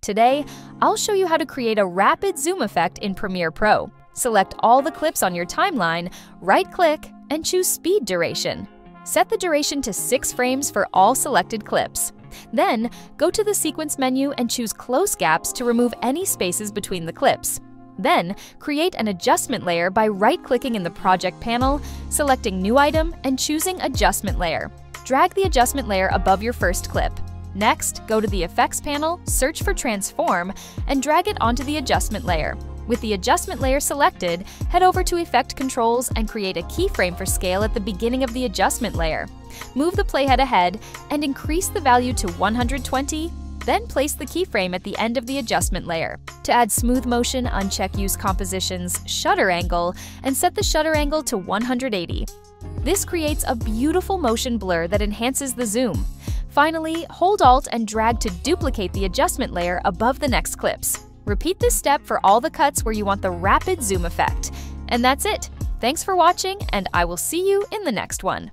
Today, I'll show you how to create a rapid zoom effect in Premiere Pro. Select all the clips on your timeline, right-click, and choose Speed Duration. Set the duration to 6 frames for all selected clips. Then, go to the Sequence menu and choose Close Gaps to remove any spaces between the clips. Then, create an adjustment layer by right-clicking in the Project panel, selecting New Item, and choosing Adjustment Layer. Drag the adjustment layer above your first clip. Next, go to the Effects panel, search for Transform, and drag it onto the adjustment layer. With the adjustment layer selected, head over to Effect Controls and create a keyframe for scale at the beginning of the adjustment layer. Move the playhead ahead and increase the value to 120, then place the keyframe at the end of the adjustment layer. To add smooth motion, uncheck Use Composition's Shutter Angle and set the shutter angle to 180. This creates a beautiful motion blur that enhances the zoom. Finally, hold Alt and drag to duplicate the adjustment layer above the next clips. Repeat this step for all the cuts where you want the rapid zoom effect. And that's it. Thanks for watching, and I will see you in the next one.